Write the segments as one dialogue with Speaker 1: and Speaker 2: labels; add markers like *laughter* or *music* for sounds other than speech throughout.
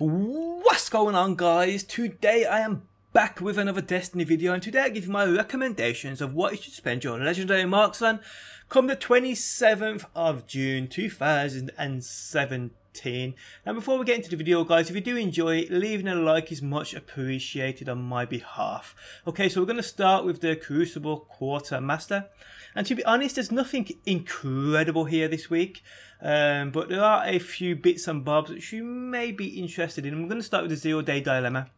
Speaker 1: What's going on guys? Today I am back with another Destiny video and today I give you my recommendations of what you should spend your legendary marks on come the 27th of June 2017. Now before we get into the video guys, if you do enjoy leaving a like is much appreciated on my behalf. Okay, so we're going to start with the Crucible Quartermaster. And to be honest, there's nothing incredible here this week. Um, but there are a few bits and bobs which you may be interested in. I'm going to start with the zero day dilemma.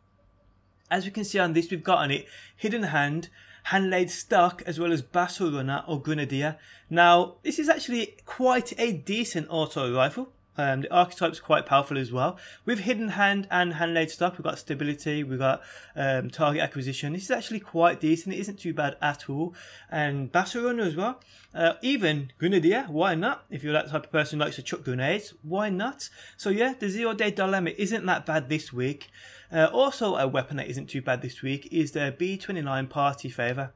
Speaker 1: As we can see on this, we've got on it Hidden Hand, Hand-Laid Stock, as well as Battle Runner or Grenadier. Now, this is actually quite a decent auto rifle. Um, the archetype's quite powerful as well. With hidden hand and hand laid stock, we've got stability, we've got um, target acquisition. This is actually quite decent. It isn't too bad at all. And runner as well. Uh, even grenadier, why not? If you're that type of person who likes to chuck grenades, why not? So yeah, the zero day dilemma isn't that bad this week. Uh, also, a weapon that isn't too bad this week is the B29 Party Favor.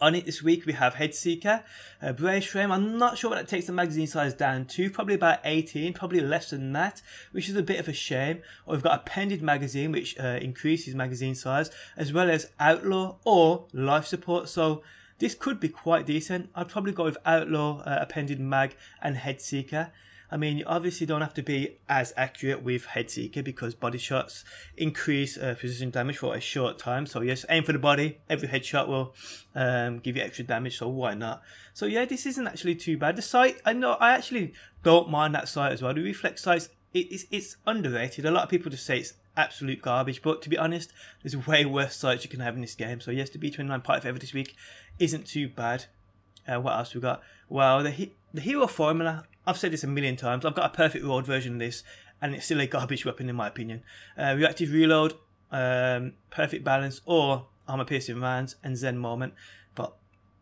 Speaker 1: On it this week we have Headseeker, uh, Brace Frame. I'm not sure what that takes the magazine size down to, probably about 18, probably less than that, which is a bit of a shame. Or we've got appended magazine, which uh, increases magazine size, as well as Outlaw or Life Support. So this could be quite decent. I'd probably go with Outlaw, uh, appended mag, and Headseeker. I mean, you obviously don't have to be as accurate with Headseeker because body shots increase uh, precision damage for a short time. So yes, aim for the body. Every headshot will um, give you extra damage, so why not? So yeah, this isn't actually too bad. The sight, I know, I actually don't mind that sight as well. The reflex sight, it, it's, it's underrated. A lot of people just say it's absolute garbage, but to be honest, there's *laughs* way worse sights you can have in this game. So yes, the B29 Party Favor this week isn't too bad. Uh, what else we got? Well, the the hero formula I've said this a million times. I've got a perfect road version of this, and it's still a garbage weapon in my opinion. Uh, reactive reload, um, perfect balance, or armor piercing rounds and Zen moment. But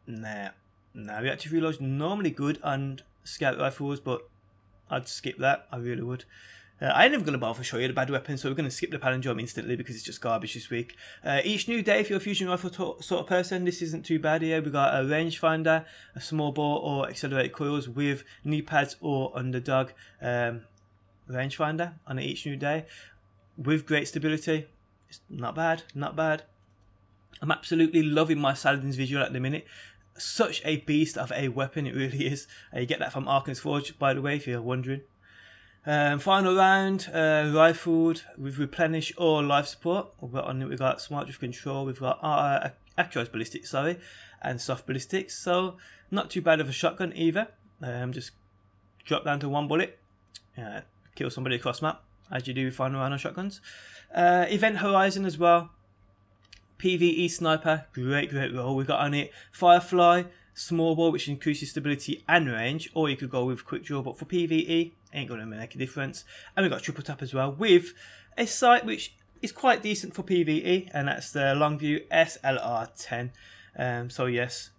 Speaker 1: nah, nah. Reactive reload normally good on scout rifles, but I'd skip that. I really would. Uh, I ain't even going to bother to show you the bad weapon, so we're going to skip the palindrome instantly because it's just garbage this week. Uh, each new day, if you're a fusion rifle sort of person, this isn't too bad here. We've got a rangefinder, a small bore or accelerated coils with knee pads or underdog um, rangefinder on each new day with great stability. It's not bad, not bad. I'm absolutely loving my Saladin's Vigil at the minute such a beast of a weapon it really is. Uh, you get that from Archon's Forge, by the way, if you're wondering. Um, final round, uh, rifled with replenish or life support. We've got on we've got smart drift control, we've got uh, accurized ballistics, sorry, and soft ballistics. So not too bad of a shotgun either. Um, just drop down to one bullet, uh, kill somebody across map, as you do with final round on shotguns. Uh, event horizon as well. PVE sniper, great, great role. We've got on it Firefly, smallbore, which increases stability and range, or you could go with quick draw, but for PvE, ain't going to make a difference. And we've got triple tap as well, with a sight which is quite decent for PvE, and that's the Longview SLR10. Um, so yes,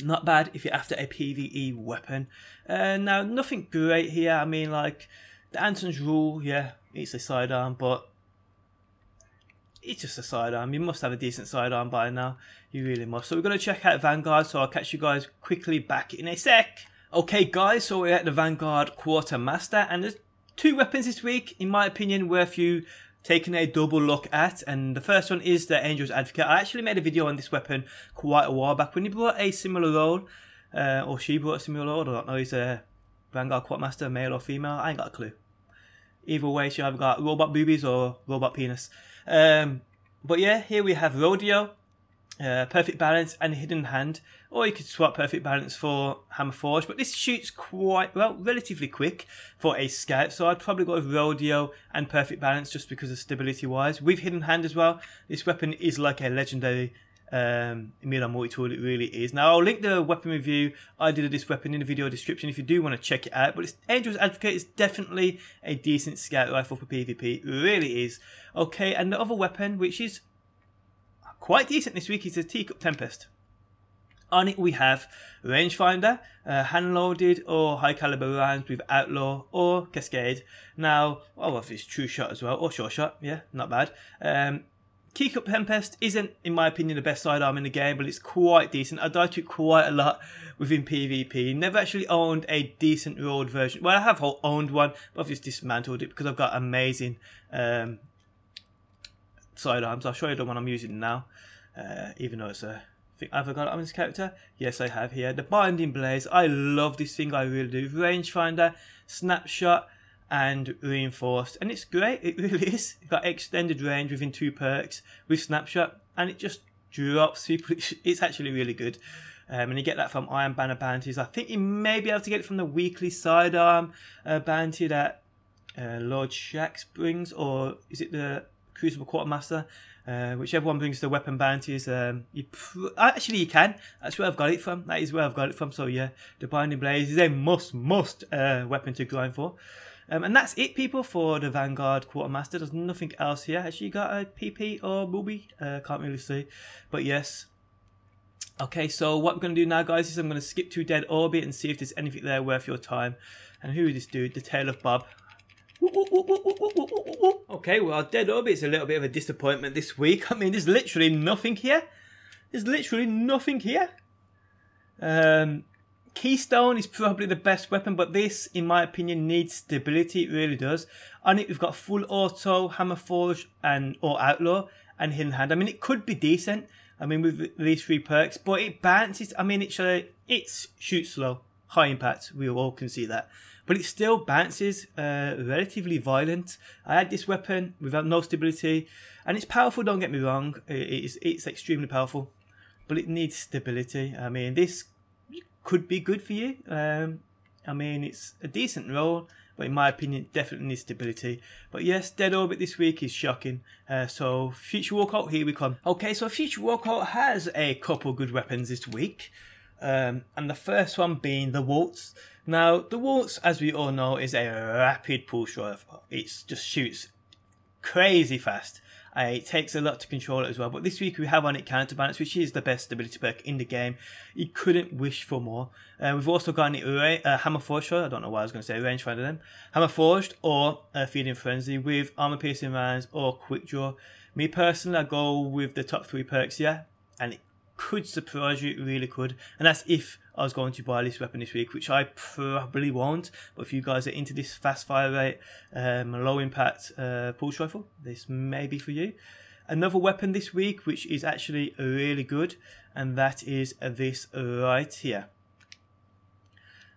Speaker 1: not bad if you're after a PvE weapon. Uh, now, nothing great here. I mean, like, the Anton's rule, yeah, it's a sidearm, but it's just a sidearm. You must have a decent sidearm by now. You really must. So we're going to check out Vanguard, so I'll catch you guys quickly back in a sec. Okay guys, so we're at the Vanguard Quartermaster, and there's two weapons this week, in my opinion, worth you taking a double look at. And the first one is the Angel's Advocate. I actually made a video on this weapon quite a while back when he brought a similar role, uh, or she brought a similar role. I don't know, he's a Vanguard Quartermaster, male or female. I ain't got a clue. Either way, she either got robot boobies or robot penis. Um, but yeah, here we have Rodeo, uh, Perfect Balance and Hidden Hand. Or you could swap Perfect Balance for Hammer Forge. But this shoots quite, well, relatively quick for a Scout. So I'd probably go with Rodeo and Perfect Balance just because of stability wise. With Hidden Hand as well, this weapon is like a legendary um, MIDA Multi-Tool it really is. Now I'll link the weapon review I did of this weapon in the video description if you do want to check it out. But it's Angel's Advocate is definitely a decent scout rifle for PvP, really is. Okay, and the other weapon which is quite decent this week is the Teacup Tempest. On it we have rangefinder, uh, hand-loaded or high-caliber rounds with outlaw or cascade. Now, oh, well, it's true shot as well, or short shot, yeah, not bad. Um, Kick Up Tempest isn't, in my opinion, the best sidearm in the game, but it's quite decent. I died to it quite a lot within PvP. Never actually owned a decent rolled version. Well, I have owned one, but I've just dismantled it because I've got amazing um, sidearms. I'll show you the one I'm using now, uh, even though it's a think I've got it on this character. Yes, I have here. The Binding Blaze. I love this thing. I really do. Rangefinder, Snapshot, and reinforced and it's great it really is it's got extended range within two perks with snapshot and it just drops people *laughs* it's actually really good um, and you get that from Iron Banner bounties. I think you may be able to get it from the weekly sidearm uh, bounty that uh, Lord Shaxx brings, or is it the Crucible Quartermaster? Uh, whichever one brings the weapon bounties. Um, you actually you can. That's where I've got it from. That is where I've got it from. So yeah, the Binding Blaze is a must must uh, weapon to grind for. Um, and that's it, people, for the Vanguard Quartermaster. There's nothing else here. Actually, got a PP or Booby. Uh, can't really see. But yes. Okay, so what I'm going to do now, guys, is I'm going to skip to Dead Orbit and see if there's anything there worth your time. And who is this dude? The Tale of Bob. Okay, well, Dead Orbit's a little bit of a disappointment this week. *laughs* I mean, there's literally nothing here. There's literally nothing here. Um, Keystone is probably the best weapon, but this, in my opinion, needs stability. It really does. On it, we've got full auto, hammer forge, and or outlaw, and hidden hand. I mean, it could be decent. I mean, with these three perks, but it bounces. I mean, it's uh, it's shoot slow, high impact. We all can see that, but it still bounces. Uh, relatively violent. I had this weapon without no stability, and it's powerful. Don't get me wrong. It's it's extremely powerful, but it needs stability. I mean, this could be good for you. Um, I mean, it's a decent role, but in my opinion, definitely needs stability. But yes, Dead Orbit this week is shocking. Uh, so, Future War Cult, here we come. Okay, so Future War Cult has a couple good weapons this week. Um, and the first one being the Waltz. Now, the Waltz, as we all know, is a rapid pulse rifle. It just shoots crazy fast. Uh, it takes a lot to control it as well. But this week we have on it Counterbalance, which is the best stability perk in the game. You couldn't wish for more. Uh, we've also got it uh, Hammer Forged, I don't know why I was going to say rangefinder then. Hammer Forged or uh, Feeding Frenzy with Armor Piercing Rounds or Quick Draw. Me personally, I go with the top three perks, yeah. And it could surprise you, it really could. And that's if I was going to buy this weapon this week, which I probably won't. But if you guys are into this fast fire rate, um, low impact uh, pulse rifle, this may be for you. Another weapon this week, which is actually really good, and that is this right here.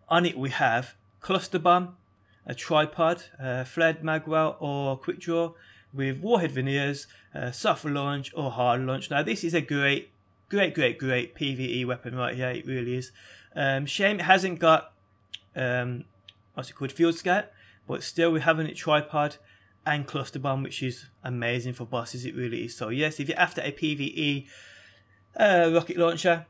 Speaker 1: On it we have cluster bomb, a tripod, uh, flared magwell or quick draw with warhead veneers, uh, soft launch or hard launch. Now this is a great Great, great, great PvE weapon right here. It really is. Um, shame it hasn't got um, what's it called, Field Scout, but still we're having it tripod and cluster bomb, which is amazing for bosses. It really is. So yes, if you're after a PvE uh, rocket launcher,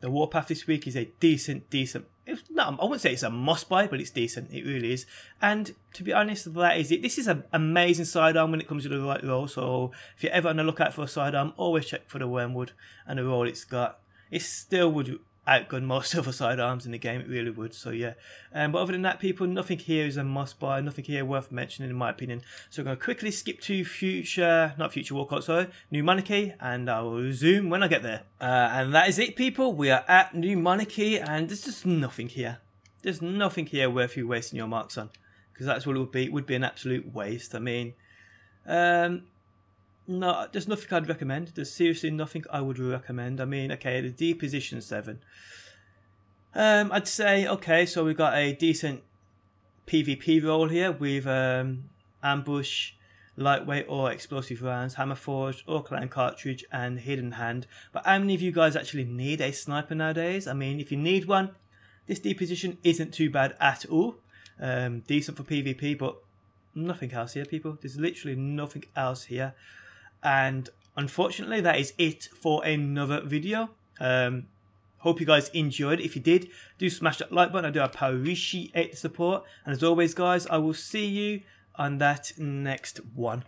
Speaker 1: the Warpath this week is a decent, decent it's not, I wouldn't say it's a must buy, but it's decent. It really is. And to be honest, that is it. This is an amazing sidearm when it comes to the right roll. So if you're ever on the lookout for a sidearm, always check for the wormwood and the roll it's got. It still would outgun most *laughs* other sidearms in the game. It really would. So yeah. Um, but other than that, people, nothing here is a must buy. Nothing here worth mentioning in my opinion. So I'm going to quickly skip to future, not future war cult, sorry, New Monarchy, and I'll resume when I get there. Uh, and that is it, people. We are at New Monarchy, and there's just nothing here. There's nothing here worth you wasting your marks on, because that's what it would be. It would be an absolute waste. I mean, um, no, there's nothing I'd recommend. There's seriously nothing I would recommend. I mean, okay, the D position seven. Um, I'd say okay, so we've got a decent PvP role here with um, ambush, lightweight or explosive rounds, hammer forged, or clown cartridge, and hidden hand. But how many of you guys actually need a sniper nowadays? I mean, if you need one, this D position isn't too bad at all. Um, decent for PvP, but nothing else here, people. There's literally nothing else here and unfortunately that is it for another video. Um, hope you guys enjoyed. If you did do smash that like button. I do appreciate the support. And as always guys i will see you on that next one